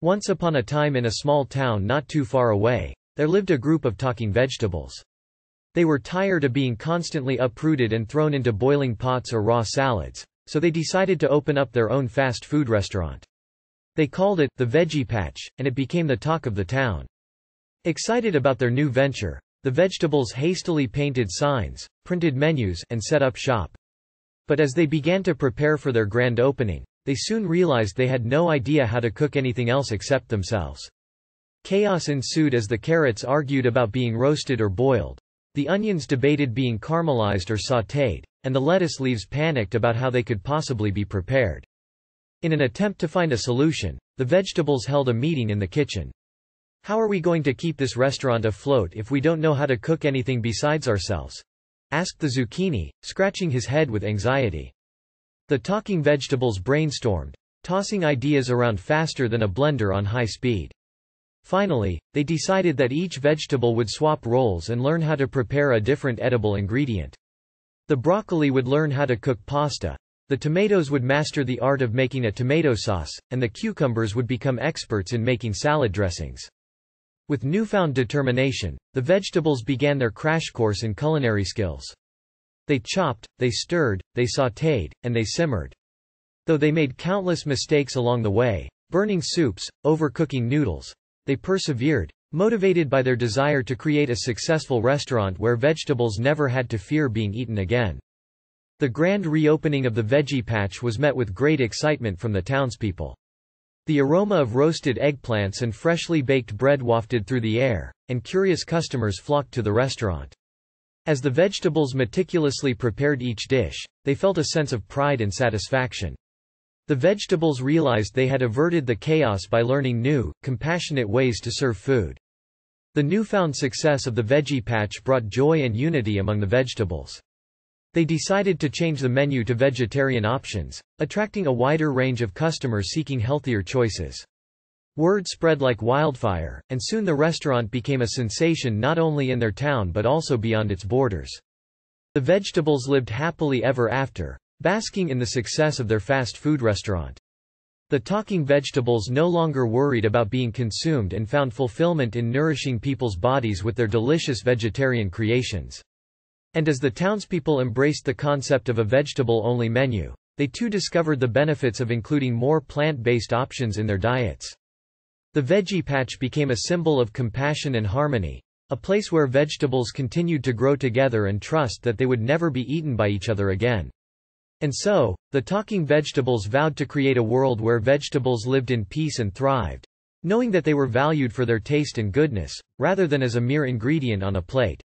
Once upon a time in a small town not too far away, there lived a group of talking vegetables. They were tired of being constantly uprooted and thrown into boiling pots or raw salads, so they decided to open up their own fast food restaurant. They called it, the Veggie Patch, and it became the talk of the town. Excited about their new venture, the vegetables hastily painted signs, printed menus, and set up shop. But as they began to prepare for their grand opening, they soon realized they had no idea how to cook anything else except themselves. Chaos ensued as the carrots argued about being roasted or boiled. The onions debated being caramelized or sautéed, and the lettuce leaves panicked about how they could possibly be prepared. In an attempt to find a solution, the vegetables held a meeting in the kitchen. How are we going to keep this restaurant afloat if we don't know how to cook anything besides ourselves? asked the zucchini, scratching his head with anxiety. The talking vegetables brainstormed, tossing ideas around faster than a blender on high speed. Finally, they decided that each vegetable would swap roles and learn how to prepare a different edible ingredient. The broccoli would learn how to cook pasta, the tomatoes would master the art of making a tomato sauce, and the cucumbers would become experts in making salad dressings. With newfound determination, the vegetables began their crash course in culinary skills. They chopped, they stirred, they sautéed, and they simmered. Though they made countless mistakes along the way, burning soups, overcooking noodles, they persevered, motivated by their desire to create a successful restaurant where vegetables never had to fear being eaten again. The grand reopening of the Veggie Patch was met with great excitement from the townspeople. The aroma of roasted eggplants and freshly baked bread wafted through the air, and curious customers flocked to the restaurant. As the vegetables meticulously prepared each dish, they felt a sense of pride and satisfaction. The vegetables realized they had averted the chaos by learning new, compassionate ways to serve food. The newfound success of the Veggie Patch brought joy and unity among the vegetables. They decided to change the menu to vegetarian options, attracting a wider range of customers seeking healthier choices. Word spread like wildfire, and soon the restaurant became a sensation not only in their town but also beyond its borders. The vegetables lived happily ever after, basking in the success of their fast food restaurant. The talking vegetables no longer worried about being consumed and found fulfillment in nourishing people's bodies with their delicious vegetarian creations. And as the townspeople embraced the concept of a vegetable-only menu, they too discovered the benefits of including more plant-based options in their diets. The veggie patch became a symbol of compassion and harmony, a place where vegetables continued to grow together and trust that they would never be eaten by each other again. And so, the talking vegetables vowed to create a world where vegetables lived in peace and thrived, knowing that they were valued for their taste and goodness, rather than as a mere ingredient on a plate.